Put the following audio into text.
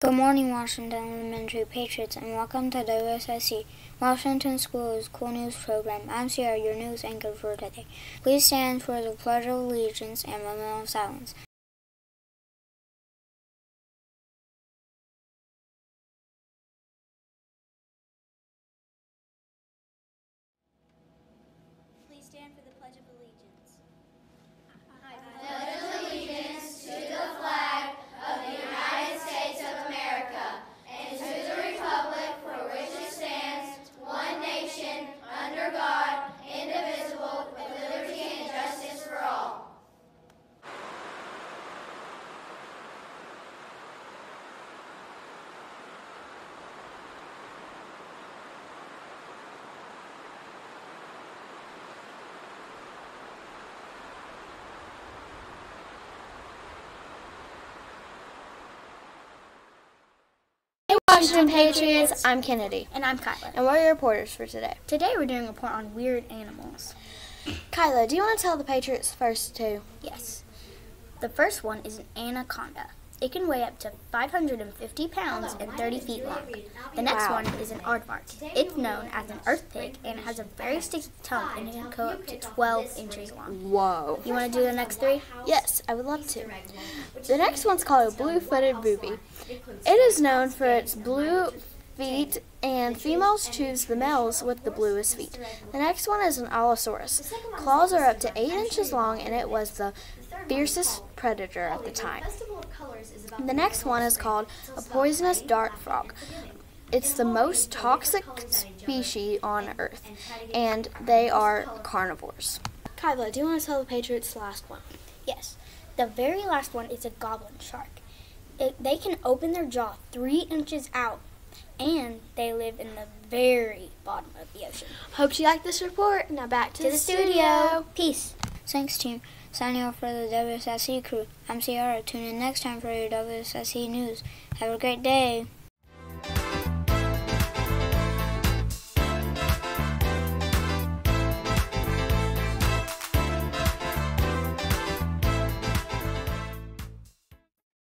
Good morning, Washington Elementary Patriots, and welcome to WSIC, Washington School's Cool News Program. I'm Sierra, your news anchor for today. Please stand for the Pledge of Allegiance and moment of silence. Washington Patriots, I'm Kennedy, And I'm Kyla. and we're your reporters for today. Today we're doing a report on weird animals. Kyla, do you want to tell the Patriots first two? Yes. The first one is an anaconda. It can weigh up to 550 pounds and 30 feet long. The next Wow. one is an aardvark. It's known as an earth pig and it has a very sticky tongue and it can go up to 12 inches long. Whoa. You want to do the next three? Yes, I would love to. The next one's called a blue-footed booby. It is known for its blue feet, and females choose the males with the bluest feet. The next one is an allosaurus. Claws are up to 8 inches long, and it was the fiercest predator at the time. The next one is called a poisonous dart frog. It's the most toxic species on Earth, and they are carnivores. Kyla, do you want to tell the Patriots the last one? Yes. The very last one is a goblin shark. It, they can open their jaw three inches out and they live in the very bottom of the ocean. Hope you like this report. Now back to, to the studio. Peace. Thanks, team. Signing off for the WSIC crew. I'm Ciara. Tune in next time for your WSIC news. Have a great day.